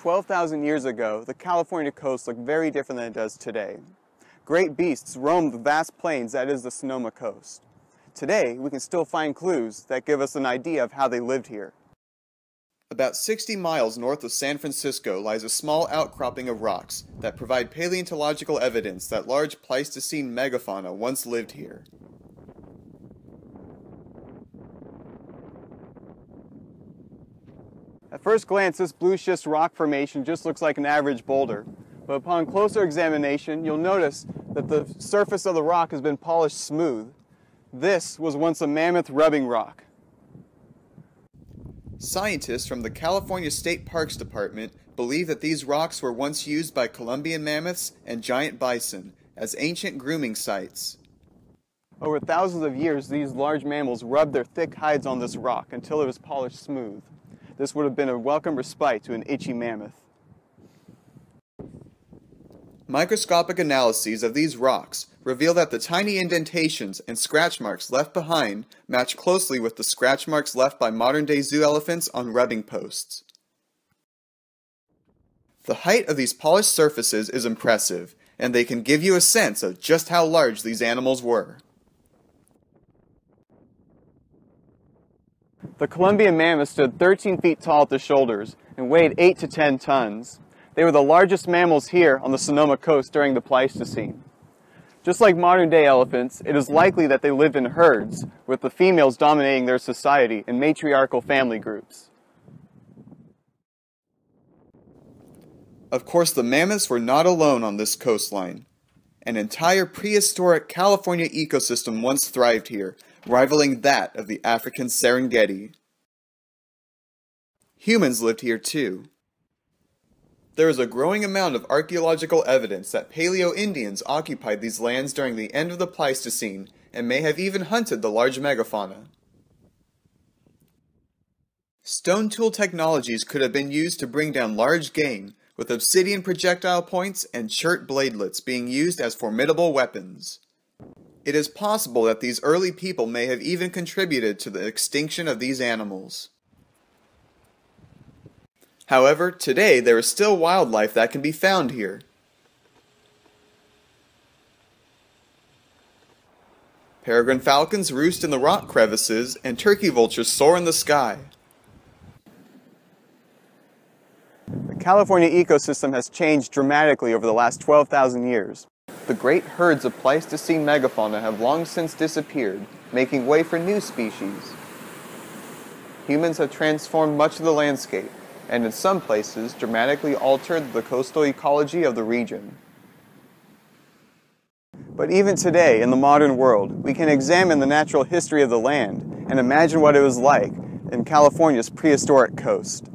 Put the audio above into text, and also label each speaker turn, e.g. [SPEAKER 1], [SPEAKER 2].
[SPEAKER 1] 12,000 years ago, the California coast looked very different than it does today. Great beasts roamed the vast plains that is the Sonoma coast. Today, we can still find clues that give us an idea of how they lived here.
[SPEAKER 2] About 60 miles north of San Francisco lies a small outcropping of rocks that provide paleontological evidence that large Pleistocene megafauna once lived here.
[SPEAKER 1] At first glance, this blue schist rock formation just looks like an average boulder, but upon closer examination, you'll notice that the surface of the rock has been polished smooth. This was once a mammoth rubbing rock.
[SPEAKER 2] Scientists from the California State Parks Department believe that these rocks were once used by Columbian mammoths and giant bison as ancient grooming sites.
[SPEAKER 1] Over thousands of years, these large mammals rubbed their thick hides on this rock until it was polished smooth. This would have been a welcome respite to an itchy mammoth.
[SPEAKER 2] Microscopic analyses of these rocks reveal that the tiny indentations and scratch marks left behind match closely with the scratch marks left by modern-day zoo elephants on rubbing posts. The height of these polished surfaces is impressive, and they can give you a sense of just how large these animals were.
[SPEAKER 1] The Columbian mammoth stood 13 feet tall at the shoulders and weighed 8 to 10 tons. They were the largest mammals here on the Sonoma coast during the Pleistocene. Just like modern day elephants, it is likely that they lived in herds, with the females dominating their society in matriarchal family groups.
[SPEAKER 2] Of course, the mammoths were not alone on this coastline. An entire prehistoric California ecosystem once thrived here, rivaling that of the African Serengeti. Humans lived here too. There is a growing amount of archaeological evidence that Paleo-Indians occupied these lands during the end of the Pleistocene and may have even hunted the large megafauna. Stone tool technologies could have been used to bring down large game, with obsidian projectile points and chert bladelets being used as formidable weapons. It is possible that these early people may have even contributed to the extinction of these animals. However, today there is still wildlife that can be found here. Peregrine falcons roost in the rock crevices and turkey vultures soar in the sky.
[SPEAKER 1] The California ecosystem has changed dramatically over the last 12,000 years. The great herds of Pleistocene megafauna have long since disappeared, making way for new species. Humans have transformed much of the landscape, and in some places dramatically altered the coastal ecology of the region. But even today, in the modern world, we can examine the natural history of the land and imagine what it was like in California's prehistoric coast.